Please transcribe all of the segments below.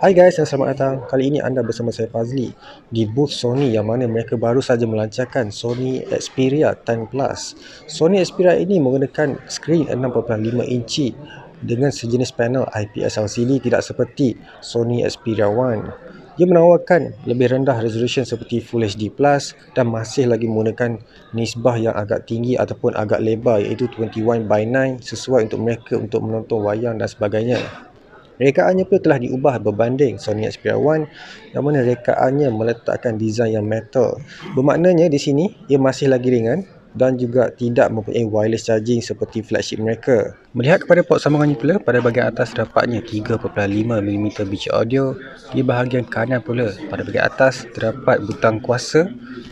Hai guys dan selamat datang. Kali ini anda bersama saya Fazli di booth Sony yang mana mereka baru saja melancarkan Sony Xperia 10 Plus. Sony Xperia ini menggunakan skrin 6.5 inci dengan sejenis panel IPS LCD tidak seperti Sony Xperia One. Ia menawarkan lebih rendah resolution seperti Full HD Plus dan masih lagi menggunakan nisbah yang agak tinggi ataupun agak lebar iaitu 21 by 9 sesuai untuk mereka untuk menonton wayang dan sebagainya. Rekaannya pun telah diubah berbanding Sony Xperia One yang mana rekaannya meletakkan desain yang metal. Bermaknanya di sini ia masih lagi ringan dan juga tidak mempunyai wireless charging seperti flagship mereka. Melihat kepada port sambungannya pula, pada bahagian atas terdapatnya 3.5mm biji audio. Di bahagian kanan pula, pada bahagian atas terdapat butang kuasa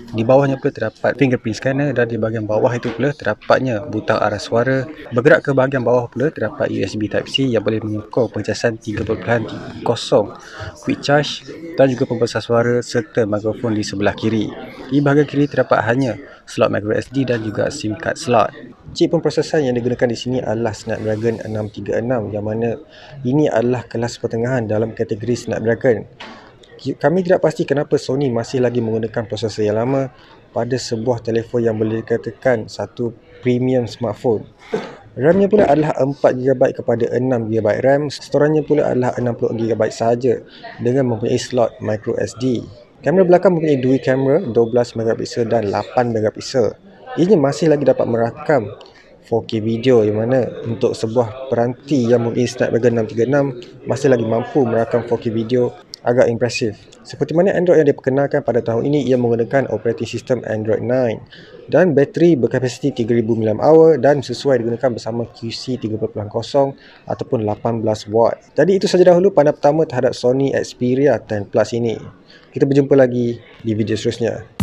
di bawahnya pula terdapat fingerprint scanner dan di bahagian bawah itu pula terdapatnya butang arah suara. Bergerak ke bahagian bawah pula terdapat USB Type-C yang boleh menyokong pencasan 3.0 quick charge dan juga pembesar suara serta mikrofon di sebelah kiri. Di bahagian kiri terdapat hanya slot microSD dan juga SIM card slot. Chip pemprosesan yang digunakan di sini adalah Snapdragon 636 yang mana ini adalah kelas pertengahan dalam kategori Snapdragon kami tidak pasti kenapa Sony masih lagi menggunakan prosesor yang lama pada sebuah telefon yang boleh dikatakan satu premium smartphone. RAM-nya pula adalah 4GB kepada 6GB RAM, storannya pula adalah 60GB sahaja dengan mempunyai slot micro SD. Kamera belakang mempunyai dual kamera 12MP dan 8MP. Ianya masih lagi dapat merakam 4K video yang mana untuk sebuah peranti yang mempunyai Snapdragon 636 masih lagi mampu merakam 4K video agak impresif. Seperti mana Android yang diperkenalkan pada tahun ini ia menggunakan operating system Android 9 dan bateri berkapasiti 3000 mAh dan sesuai digunakan bersama QC 3.0 ataupun 18 watt. Jadi itu saja dahulu pandangan pertama terhadap Sony Xperia 10 Plus ini. Kita berjumpa lagi di video seterusnya.